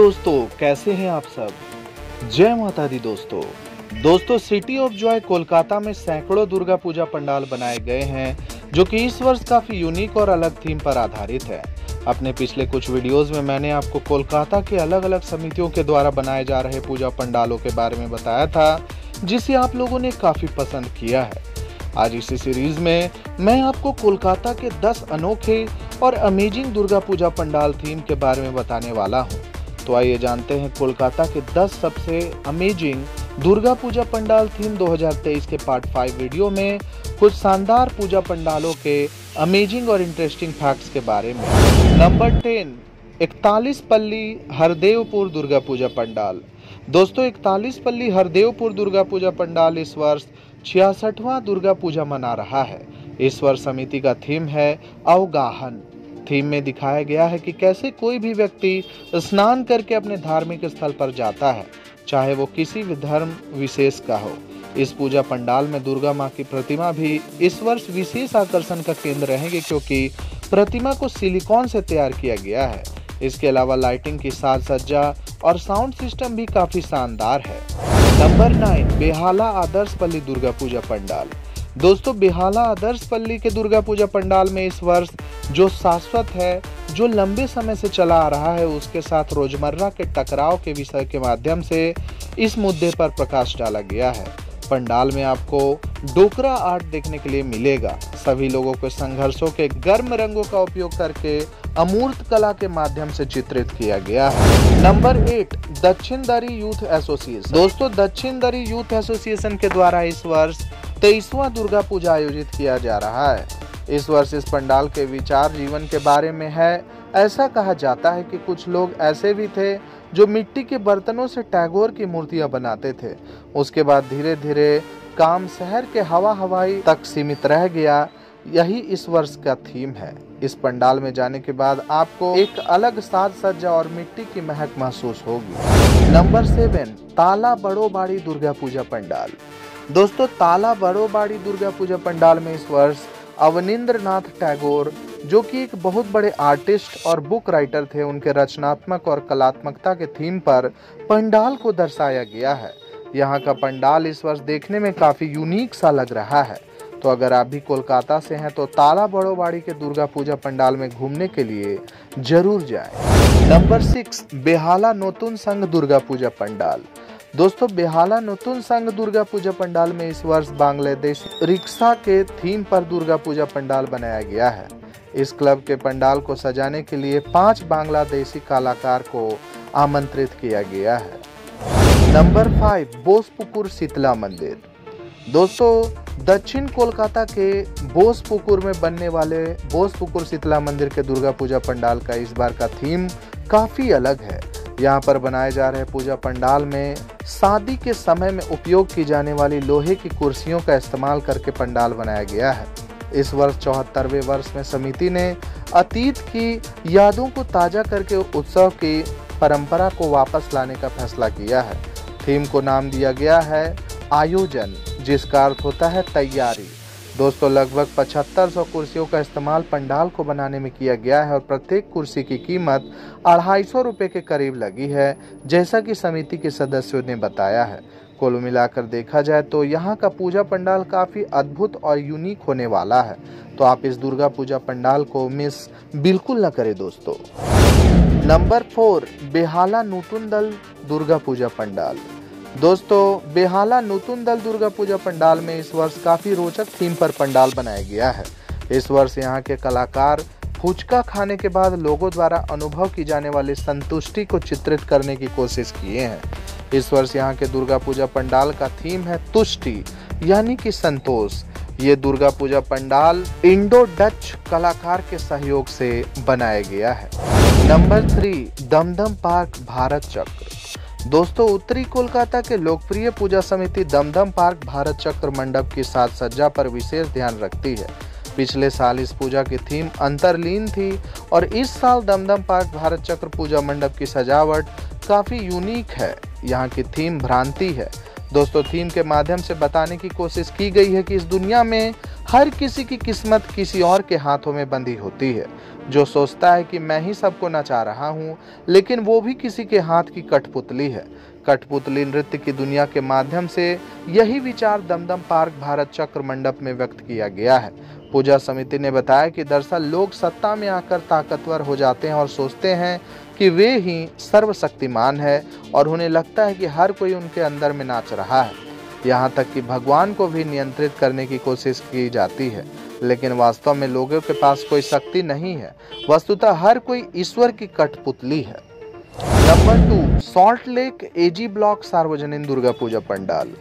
दोस्तों, कैसे हैं आप सब? जय माता दी दोस्तों। दोस्तों सिटी ऑफ़ जॉय कोलकाता में सैकड़ों दुर्गा पूजा पंडाल बनाए गए हैं, जो कि इस वर्ष काफ़ी यूनिक और अलग थीम पर आधारित है। अपने पिछले कुछ वीडियोस में मैंने आपको कोलकाता के अलग अलग समितियों के द्वारा बनाए जा रहे पूजा पंडालों के बारे में बताया था, जिसे आप लोगों ने काफ़ी पसंद किया है। आज इसी सीरीज़ में मैं आपको कोलकाता के 10 अनोखे और अमेजिंग दुर्गा पूजा पंडाल थीम के बारे में बताने वाला हूँ। तो आइए जानते हैं कोलकाता के 10 सबसे अमेजिंग दुर्गा पूजा पंडाल थीम 2023 के पार्ट 5 वीडियो में कुछ शानदार पूजा पंडालों के अमेजिंग और इंटरेस्टिंग फैक्ट्स के बारे में। नंबर 10 इकतालीस पल्ली हरदेवपुर दुर्गा पूजा पंडाल। दोस्तों, इकतालीस पल्ली हरदेवपुर दुर्गा पूजा पंडाल इस वर्ष छियासठवां दुर्गा पूजा मना रहा है। इस वर्ष समिति का थीम है अवगाहन। थीम में दिखाया गया है कि कैसे कोई भी व्यक्ति स्नान करके अपने धार्मिक स्थल पर जाता है, चाहे वो किसी भी धर्म विशेष का हो। इस पूजा पंडाल में दुर्गा माँ की प्रतिमा भी इस वर्ष विशेष आकर्षण का केंद्र रहेंगे क्योंकि प्रतिमा को सिलिकॉन से तैयार किया गया है। इसके अलावा लाइटिंग की साज सज्जा और साउंड सिस्टम भी काफ़ी शानदार है। नंबर नाइन, बेहाला आदर्श पल्ली दुर्गा पूजा पंडाल। दोस्तों, बेहाला आदर्श पल्ली के दुर्गा पूजा पंडाल में इस वर्ष जो शाश्वत है, जो लंबे समय से चला आ रहा है, उसके साथ रोज़मर्रा के टकराव के विषय के माध्यम से इस मुद्दे पर प्रकाश डाला गया है। पंडाल में आपको डोकरा आर्ट देखने के लिए मिलेगा। सभी लोगों के संघर्षों के गर्म रंगों का उपयोग करके अमूर्त कला के माध्यम से चित्रित किया गया है। नंबर एट, दक्षिण दरी यूथ एसोसिएशन। दोस्तों, दक्षिण दरी यूथ एसोसिएशन के द्वारा इस वर्ष तेईसवां दुर्गा पूजा आयोजित किया जा रहा है। इस वर्ष इस पंडाल के विचार जीवन के बारे में है। ऐसा कहा जाता है कि कुछ लोग ऐसे भी थे जो मिट्टी के बर्तनों से टैगोर की मूर्तियाँ बनाते थे। उसके बाद धीरे धीरे काम शहर के हवा हवाई तक सीमित रह गया। यही इस वर्ष का थीम है। इस पंडाल में जाने के बाद आपको एक अलग साज सज्जा और मिट्टी की महक महसूस होगी। नंबर सेवन, ताला बड़ो बाड़ी दुर्गा पूजा पंडाल। दोस्तों, ताला बड़ोबाड़ी दुर्गा पूजा पंडाल में इस वर्ष अवनिंद्र नाथ टैगोर, जो कि एक बहुत बड़े आर्टिस्ट और बुक राइटर थे, उनके रचनात्मक और कलात्मकता के थीम पर पंडाल को दर्शाया गया है। यहाँ का पंडाल इस वर्ष देखने में काफ़ी यूनिक सा लग रहा है। तो अगर आप भी कोलकाता से हैं तो ताला बड़ोबाड़ी के दुर्गा पूजा पंडाल में घूमने के लिए ज़रूर जाएँ। नंबर सिक्स, बेहाला नोतुन संघ दुर्गा पूजा पंडाल। दोस्तों, बेहाला नतुन संघ दुर्गा पूजा पंडाल में इस वर्ष बांग्लादेश रिक्शा के थीम पर दुर्गा पूजा पंडाल बनाया गया है। इस क्लब के पंडाल को सजाने के लिए पाँच बांग्लादेशी कलाकार को आमंत्रित किया गया है। नंबर फाइव बोसपुकुर शीतला मंदिर। दोस्तों, दक्षिण कोलकाता के बोसपुकुर में बनने वाले बोसपुकुर शीतला मंदिर के दुर्गा पूजा पंडाल का इस बार का थीम काफ़ी अलग है। यहाँ पर बनाए जा रहे पूजा पंडाल में शादी के समय में उपयोग की जाने वाली लोहे की कुर्सियों का इस्तेमाल करके पंडाल बनाया गया है। इस वर्ष चौहत्तरवें वर्ष में समिति ने अतीत की यादों को ताज़ा करके उत्सव की परंपरा को वापस लाने का फैसला किया है। थीम को नाम दिया गया है आयोजन, जिसका अर्थ होता है तैयारी। दोस्तों, लगभग पचहत्तर सौ कुर्सियों का इस्तेमाल पंडाल को बनाने में किया गया है और प्रत्येक कुर्सी की कीमत अढ़ाई सौ रुपये के करीब लगी है, जैसा कि समिति के सदस्यों ने बताया है। कुल मिलाकर देखा जाए तो यहाँ का पूजा पंडाल काफ़ी अद्भुत और यूनिक होने वाला है। तो आप इस दुर्गा पूजा पंडाल को मिस बिल्कुल न करें दोस्तों। नंबर फोर, बेहाला नूतन दल दुर्गा पूजा पंडाल। दोस्तों, बेहाला नूतन दल दुर्गा पूजा पंडाल में इस वर्ष काफ़ी रोचक थीम पर पंडाल बनाया गया है। इस वर्ष यहाँ के कलाकार फुचका खाने के बाद लोगों द्वारा अनुभव की जाने वाली संतुष्टि को चित्रित करने की कोशिश किए हैं। इस वर्ष यहाँ के दुर्गा पूजा पंडाल का थीम है तुष्टि, यानी कि संतोष। ये दुर्गा पूजा पंडाल इंडो डच कलाकार के सहयोग से बनाया गया है। Number three, Dum Dum park Bharat Chakra. दोस्तों, उत्तरी कोलकाता के लोकप्रिय पूजा समिति दमदम पार्क भारत चक्र मंडप की साज सज्जा पर विशेष ध्यान रखती है। पिछले साल इस पूजा की थीम अंतरलीन थी और इस साल दमदम पार्क भारत चक्र पूजा मंडप की सजावट काफ़ी यूनिक है। यहाँ की थीम भ्रांति है। दोस्तों, थीम के माध्यम से बताने की कोशिश की गई है कि इस दुनिया में हर किसी की किस्मत किसी और के हाथों में बंधी होती है। जो सोचता है कि मैं ही सबको नचा रहा हूँ, लेकिन वो भी किसी के हाथ की कठपुतली है। कठपुतली नृत्य की दुनिया के माध्यम से यही विचार दमदम पार्क भारत चक्र मंडप में व्यक्त किया गया है। पूजा समिति ने बताया कि दरअसल लोग सत्ता में आकर ताकतवर हो जाते हैं और सोचते हैं कि वे ही सर्वशक्तिमान है और उन्हें लगता है कि हर कोई उनके अंदर में नाच रहा है। यहाँ तक कि भगवान को भी नियंत्रित करने की कोशिश की जाती है, लेकिन वास्तव में लोगों के पास कोई शक्ति नहीं है। वस्तुतः हर कोई ईश्वर की कठपुतली है। Number two, Salt Lake, AG block, सार्वजनिक दुर्गा पूजा पंडाल।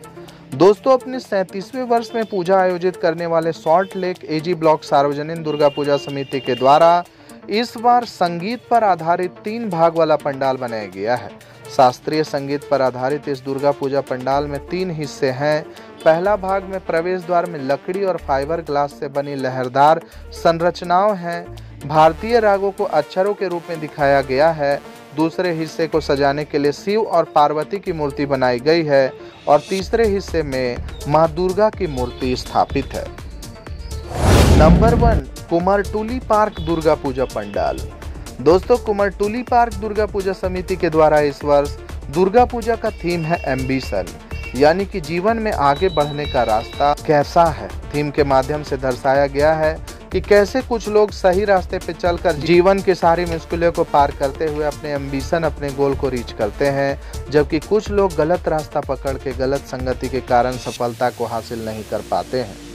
दोस्तों, अपने सैतीसवें वर्ष में पूजा आयोजित करने वाले सॉल्ट लेक, एजी ब्लॉक, सार्वजनिक दुर्गा पूजा समिति के द्वारा इस बार संगीत पर आधारित तीन भाग वाला पंडाल बनाया गया है। शास्त्रीय संगीत पर आधारित इस दुर्गा पूजा पंडाल में तीन हिस्से हैं। पहला भाग में प्रवेश द्वार में लकड़ी और फाइबर ग्लास से बनी लहरदार संरचनाओं हैं। भारतीय रागों को अक्षरों के रूप में दिखाया गया है। दूसरे हिस्से को सजाने के लिए शिव और पार्वती की मूर्ति बनाई गई है और तीसरे हिस्से में माँ दुर्गा की मूर्ति स्थापित है। Number one Kumartuli park Durga Puja pandal. दोस्तों कुमारटूली पार्क दुर्गा पूजा समिति के द्वारा इस वर्ष दुर्गा पूजा का थीम है एम्बिशन यानी कि जीवन में आगे बढ़ने का रास्ता कैसा है? थीम के माध्यम से दर्शाया गया है कि कैसे कुछ लोग सही रास्ते पे चलकर जीवन की सारी मुश्किलों को पार करते हुए अपने एम्बिशन अपने गोल को रीच करते हैं, जबकि कुछ लोग गलत रास्ता पकड़ के, गलत संगति के कारण सफलता को हासिल नहीं कर पाते हैं।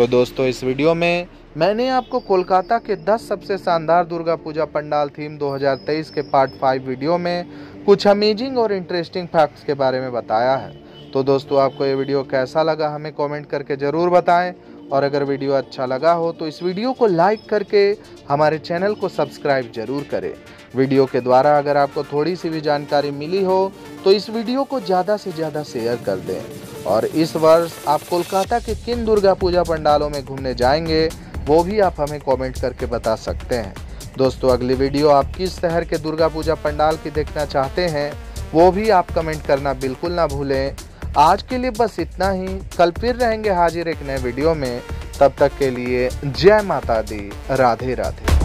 तो दोस्तों, इस वीडियो में मैंने आपको कोलकाता के 10 सबसे शानदार दुर्गा पूजा पंडाल थीम 2023 के पार्ट 5 वीडियो में कुछ अमेजिंग और इंटरेस्टिंग फैक्ट्स के बारे में बताया है। तो दोस्तों, आपको ये वीडियो कैसा लगा हमें कमेंट करके ज़रूर बताएँ। और अगर वीडियो अच्छा लगा हो तो इस वीडियो को लाइक करके हमारे चैनल को सब्सक्राइब ज़रूर करें। वीडियो के द्वारा अगर आपको थोड़ी सी भी जानकारी मिली हो तो इस वीडियो को ज़्यादा से ज़्यादा शेयर कर दें। और इस वर्ष आप कोलकाता के किन दुर्गा पूजा पंडालों में घूमने जाएँगे, वो भी आप हमें कमेंट करके बता सकते हैं। दोस्तों, अगली वीडियो आप किस शहर के दुर्गा पूजा पंडाल की देखना चाहते हैं, वो भी आप कमेंट करना बिल्कुल ना भूलें। आज के लिए बस इतना ही। कल फिर रहेंगे हाजिर एक नए वीडियो में। तब तक के लिए जय माता दी। राधे राधे।